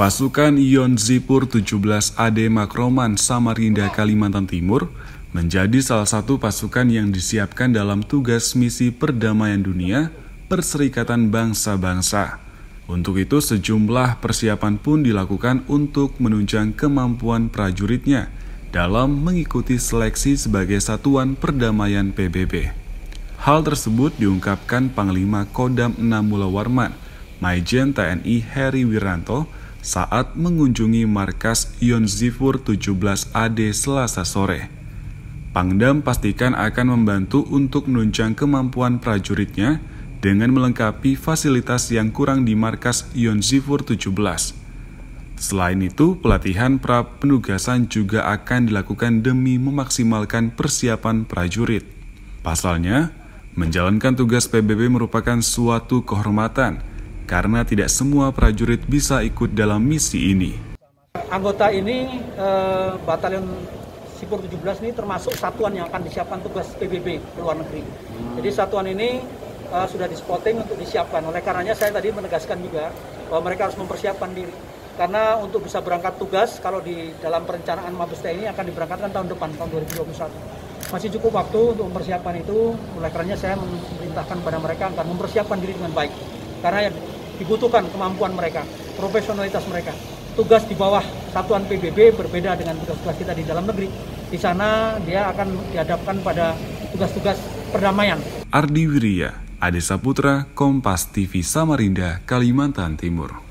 Pasukan Yon Zipur 17 AD Makroman Samarinda Kalimantan Timur menjadi salah satu pasukan yang disiapkan dalam tugas misi perdamaian dunia Perserikatan Bangsa-Bangsa. Untuk itu sejumlah persiapan pun dilakukan untuk menunjang kemampuan prajuritnya dalam mengikuti seleksi sebagai satuan perdamaian PBB. Hal tersebut diungkapkan Panglima Kodam 6 Mulawarman, Maijen TNI Heri Wiranto, saat mengunjungi markas Ion Zifur 17 AD Selasa sore. Pangdam pastikan akan membantu untuk menunjang kemampuan prajuritnya dengan melengkapi fasilitas yang kurang di markas Ion Zifur 17. Selain itu, pelatihan pra penugasan juga akan dilakukan demi memaksimalkan persiapan prajurit. Pasalnya, menjalankan tugas PBB merupakan suatu kehormatan – karena tidak semua prajurit bisa ikut dalam misi ini. Anggota ini eh, Batalion Sipur 17 ini termasuk satuan yang akan disiapkan tugas PBB ke luar negeri. Hmm. Jadi satuan ini uh, sudah dispotting untuk disiapkan. Oleh karenanya saya tadi menegaskan juga bahwa mereka harus mempersiapkan diri. Karena untuk bisa berangkat tugas kalau di dalam perencanaan Mabes TNI akan diberangkatkan tahun depan tahun 2021. Masih cukup waktu untuk mempersiapkan itu. Oleh karenanya saya memerintahkan kepada mereka agar mempersiapkan diri dengan baik. Karena dibutuhkan kemampuan mereka, profesionalitas mereka. Tugas di bawah satuan PBB berbeda dengan tugas-tugas kita di dalam negeri. Di sana dia akan dihadapkan pada tugas-tugas perdamaian. Ardi Wirya, Adesa Putra, Kompas TV Samarinda, Kalimantan Timur.